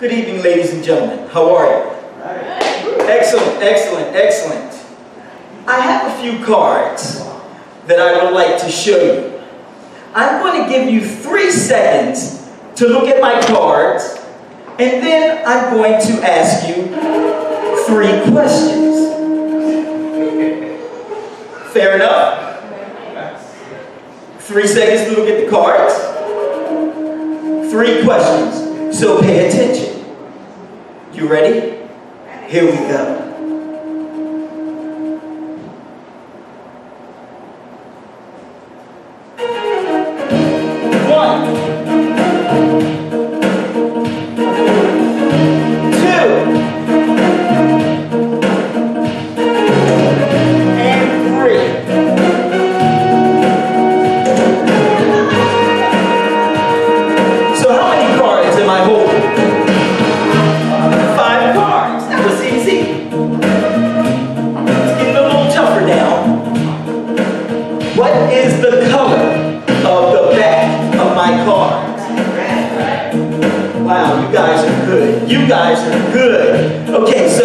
Good evening, ladies and gentlemen. How are you? Excellent, excellent, excellent. I have a few cards that I would like to show you. I'm going to give you three seconds to look at my cards, and then I'm going to ask you three questions. Fair enough? Three seconds to look at the cards. Three questions, so pay attention. You ready? Here we go. good. Okay, so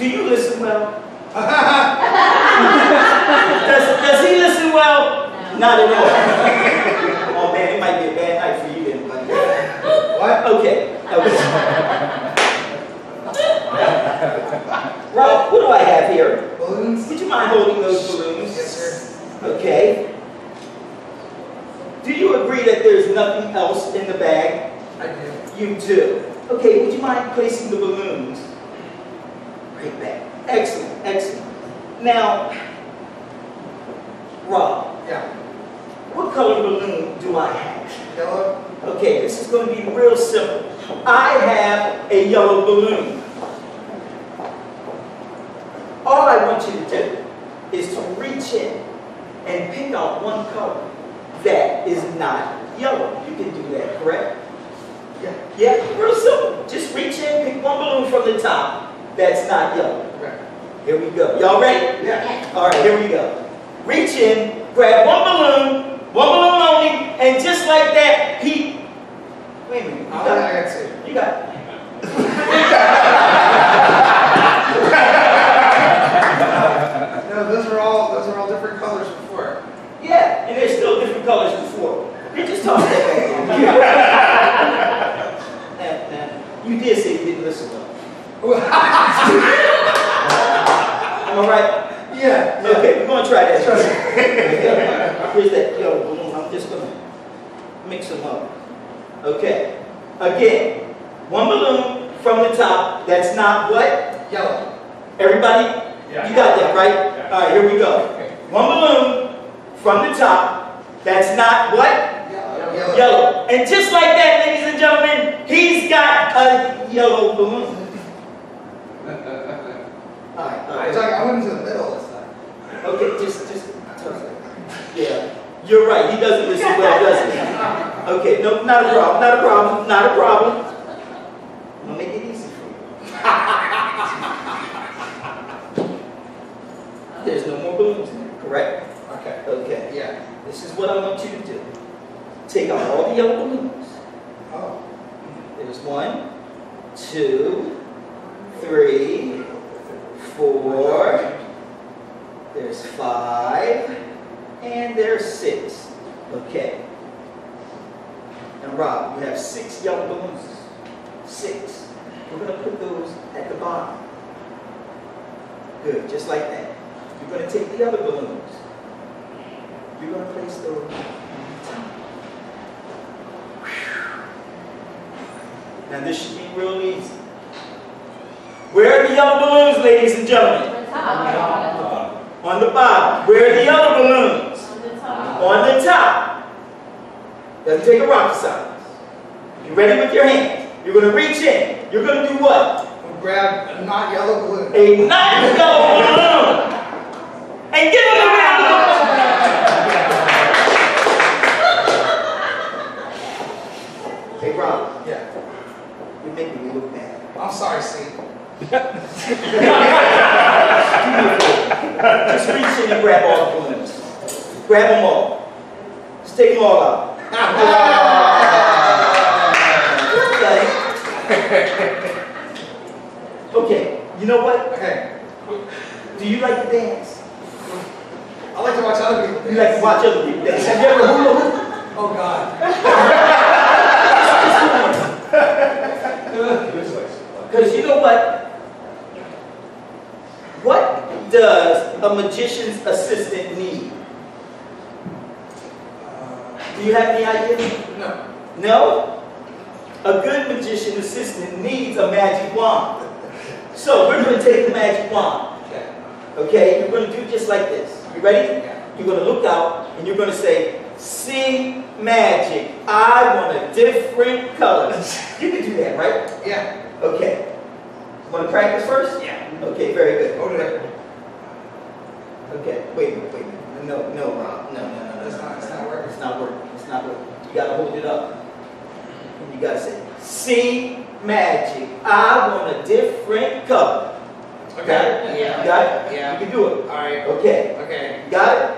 Do you listen well? does, does he listen well? No. Not at all. oh man, it might be a bad night for you then, buddy. What? Okay. okay. Rob, what do I have here? Balloons. Would you mind holding those balloons? Yes, sir. Okay. Do you agree that there's nothing else in the bag? I do. You do. Okay, would you mind placing the balloons Excellent, excellent. Now, Rob. Yeah. What color balloon do I have? Yellow. Okay, this is going to be real simple. I have a yellow balloon. All I want you to do is to reach in and pick out one color that is not yellow. You can do that, correct? Yeah. Yeah, real simple. Just reach in, pick one balloon from the top that's not yellow. Here we go. Y'all ready? Yeah. All right, here we go. Reach in, grab one balloon, one balloon only, and just like that, he. Wait a minute. You oh, got, I got two. You got Mix them up. Okay. Again, one balloon from the top that's not what? Yellow. Everybody? Yeah. You got that, right? Yeah. All right, here we go. Okay. One balloon from the top that's not what? Yellow. yellow. yellow. And just like that, ladies and gentlemen, he's got a yellow balloon. all right, all right. I went into the middle this time. Okay, just, just, yeah. You're right, he doesn't listen well, does he? Okay, no, not a problem, not a problem, not a problem. I'm gonna make it easy for you. There's no more balloons there, correct? Okay. Okay, yeah. This is what I want you to do. Take out all the yellow balloons. Oh. There's one, two, three, Good, just like that. You're going to take the other balloons. You're going to place those on the top. Now, this should be real easy. Where are the yellow balloons, ladies and gentlemen? On the top. On the bottom. Where are the other balloons? On the top. On the top. Doesn't take a rocket science. You ready with your hands? You're going to reach in. You're going to do what? Grab a not yellow balloon. A not yellow balloon. And give them a round of applause. Hey, Rob, Yeah. you're making me look bad. I'm sorry, Steve. Just reach in and grab all the balloons. Grab them all. Just take them all out. Okay. Okay, you know what? Okay. Do you like to dance? I like to watch other people You like to watch other people dance? Have you ever hula hoop? Oh, God. Because you know what? What does a magician's assistant need? Do you have any idea? no. No? A good magician assistant needs a magic wand. So we're going to take the magic wand. Okay. Okay? You're going to do just like this. You ready? Yeah. You're going to look out and you're going to say, C. Magic. I want a different color. You can do that, right? Yeah. Okay. Want to practice first? Yeah. Okay, very good. That. Okay, wait a minute, wait a minute. No, no, Rob. No, no, no, no. It's no, not- it's not working. It's not working. It's not working. You gotta hold it up. And you gotta say, C. Magic. I want a different color. Got it? Yeah. You got it? Yeah. You can do it. All right. Okay. Okay. You got it?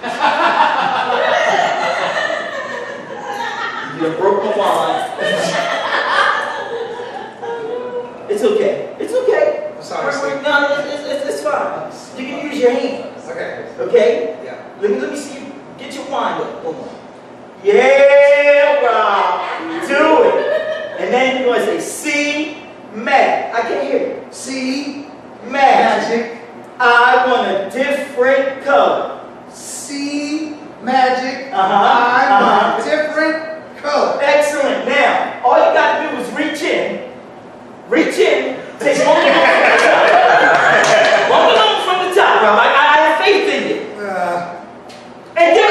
you broke my wand. it's okay. It's okay. I'm sorry, We're- we're- Steve. No, it's, it's, it's fine. You can use your hands. Okay. Okay? Yeah. Let me let me see you get your wine up. One more. Yeah, Rob. Do it. And then you're gonna say C Mag. I can't hear you. See Mag. magic. I want a different color. C. Magic. Uh-huh, I uh-huh. want different color. Excellent. Now, all you gotta do is reach in. Reach in. Take one balloon from the top. One balloon from the top, Rob. I, I, I have faith in you. Uh, And give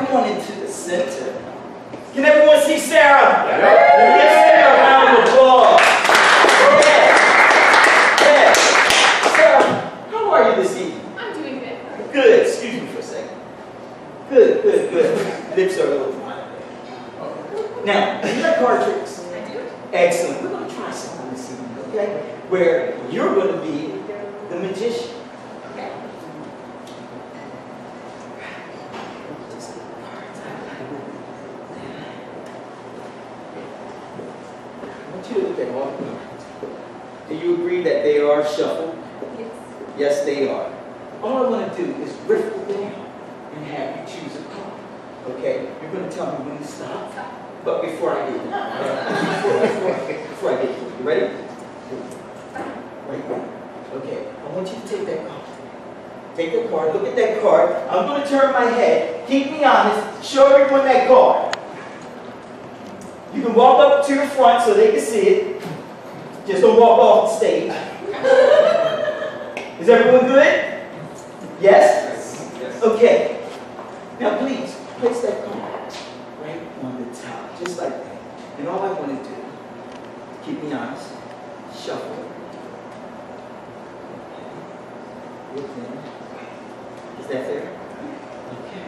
Sarah. Sarah, come on into the center. Can everyone see Sarah? Yeah. Give Sarah a round of applause. Yeah. Yeah. Sarah, how are you this evening? I'm doing good. Good. Excuse me for a second. Good, good, good. Lips are a little dry. Now, do you like card tricks? I do. Excellent. We're going to try something this evening, okay? Where you're going to be the magician. Okay. Just get the cards out. I want you to look at all the cards. Do you agree that they are shuffled? Yes. Yes, they are. All I want to do is riffle down and have you choose a card. Okay? You're going to tell me when to stop. Stop. But before I get before, before, before I get to you ready? Right there. Okay. I want you to take that card. Take the card. Look at that card. I'm going to turn my head. Keep me honest. Show everyone that card. You can walk up to the front so they can see it. Just don't walk off the stage. Is everyone good? Yes? Yes. Okay. Now please, place that card right on the top, just like that. And all I want to do, keep me honest, shuffle. Look in. Is that fair? Okay.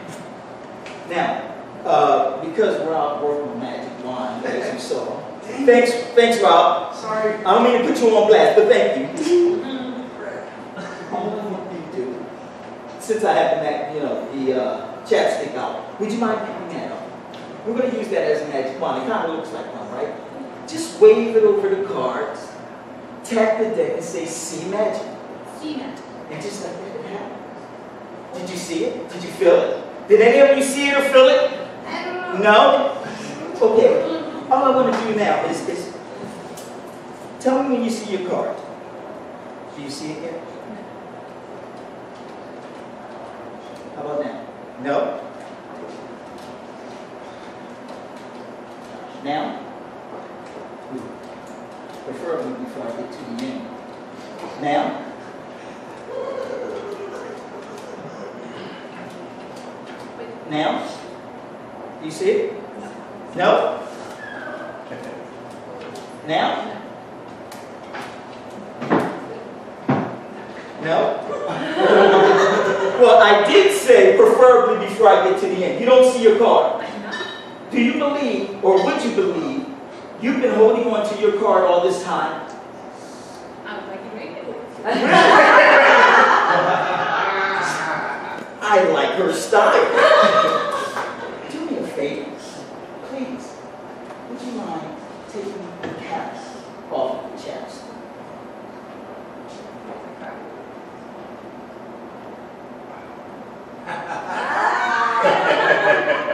Now, uh, because Rob worked on Magic Wand, as you saw. Thanks, thanks, Rob. Sorry. I don't mean to put you on blast, but thank you. All I want you to do, since I have the, mag- you know, the uh, chapstick out, would you mind picking that up? We're going to use that as a magic wand. It kind of looks like one, right? Just wave it over the cards, tap the deck, and say, "C. Magic," See that. and just like that, it happens. Did you see it? Did you feel it? Did any of you see it or feel it? I don't know. No? Okay. All I want to do now is, is tell me when you see your card. Do you see it yet? How about now? No? Now? Preferably before I get to the end. Now? Now? Do you see it? No? Now? No? well, I did say preferably before I get to the end. You don't see your card. Do you believe, or would you believe, you've been holding on to your card all this time? I would like you to read it. I like her style. Do me a favor, please. Would you mind taking the cap off of the chest?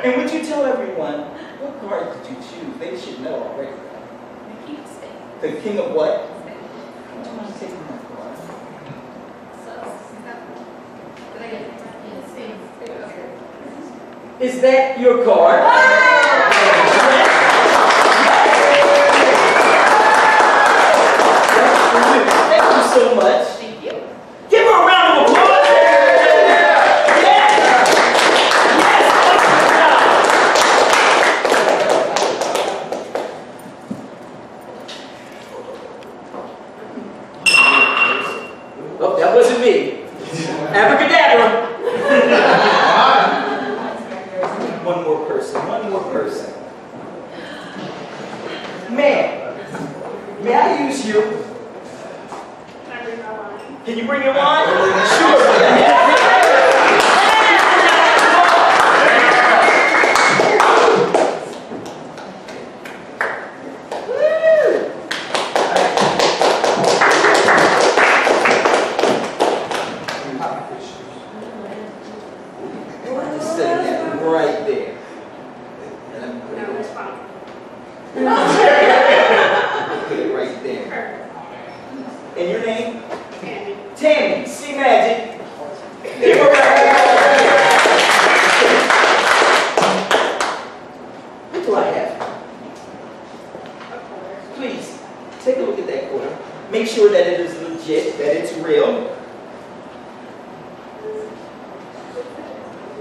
And would you tell everyone what card did you choose? They should know already. The keep space. The king of what? Would you mind taking that card? So, is that, did I get it? king of what? Is that your card? Thank you so much. Thank you. Give her a round of applause. Yeah. Oh, that wasn't me. Abracadabra. One more person, one more person. Ma'am, may I use you? Can you bring your wine? Sure. Just setting that right there. And I'm putting No, it- it's fine. put it right there. And your name? Tammy. Tammy, see magic. Give her a round. What do I have? Please, take a look at that quarter. Make sure that it is legit, that it's real.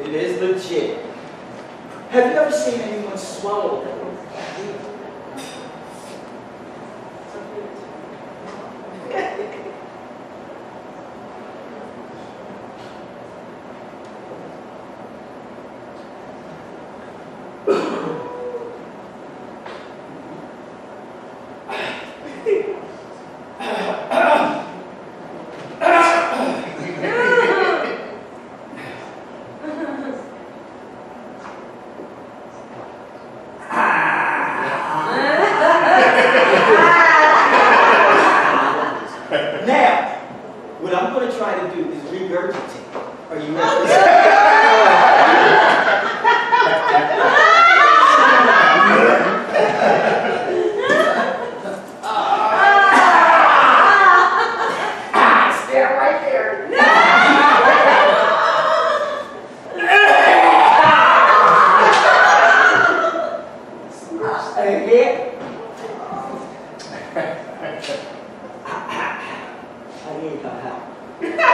It is legit. Have you ever seen anyone swallow that? Nhìn.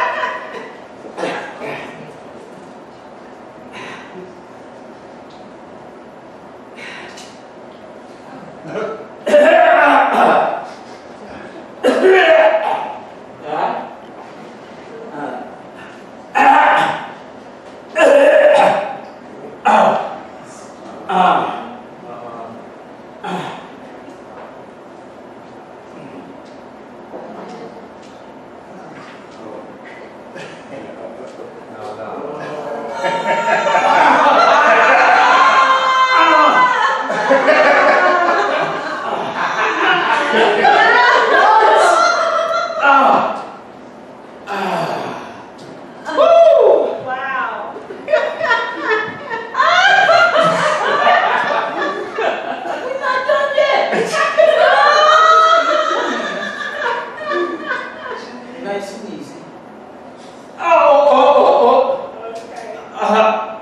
から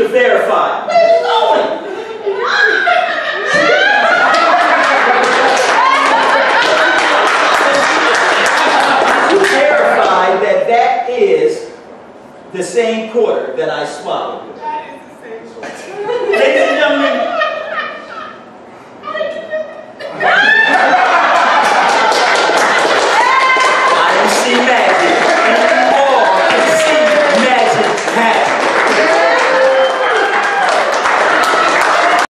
to verify. Where's that that is the same quarter that I swallowed.